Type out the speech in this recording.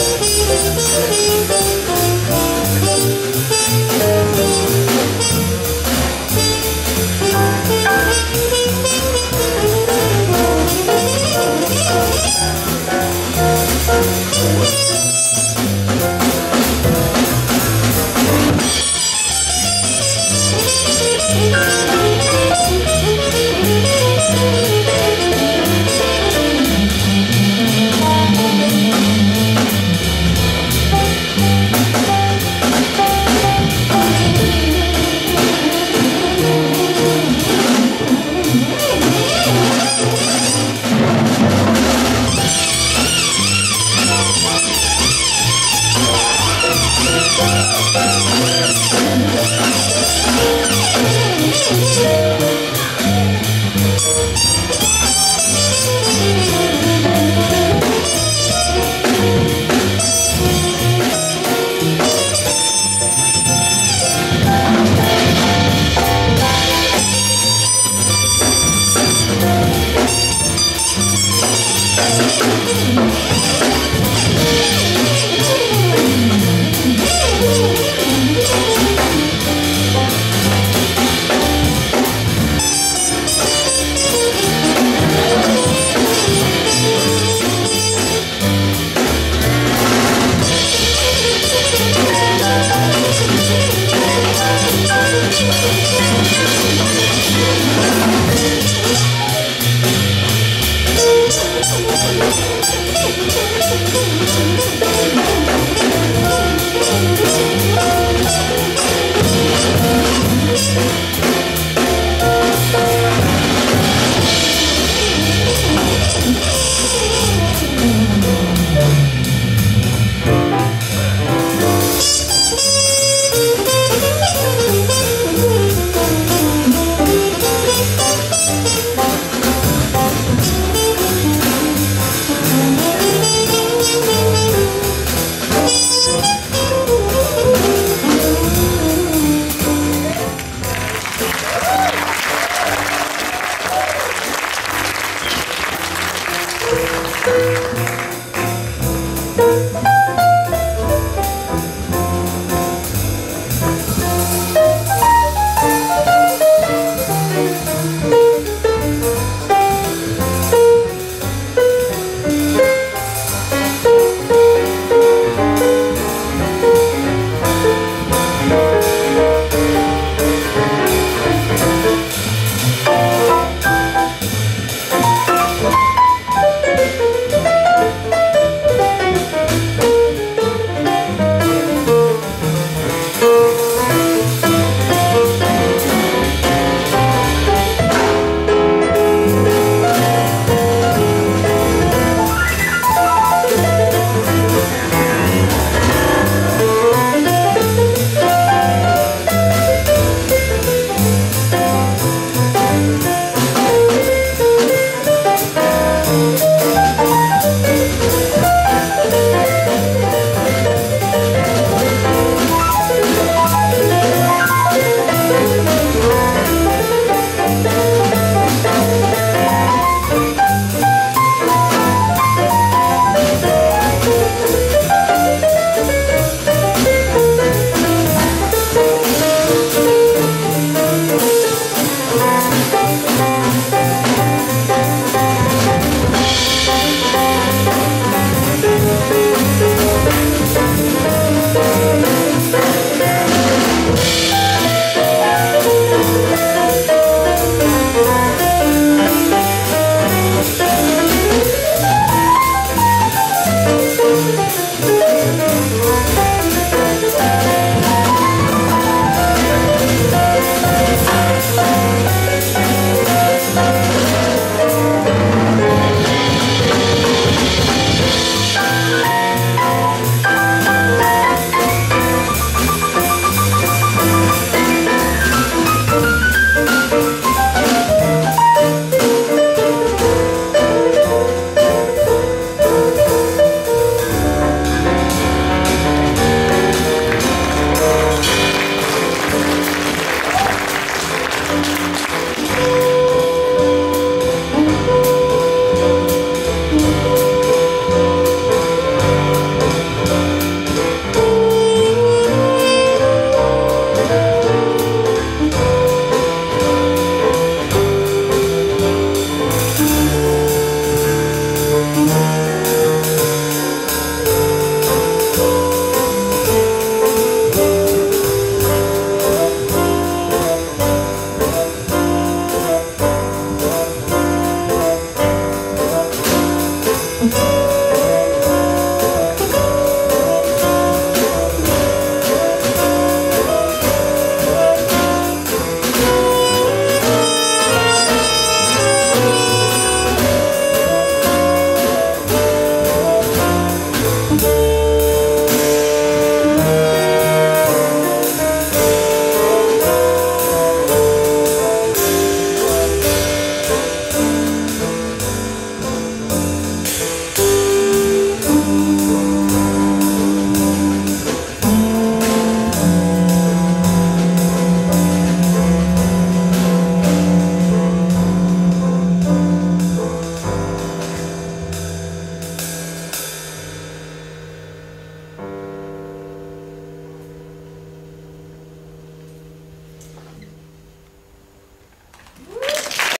Peace.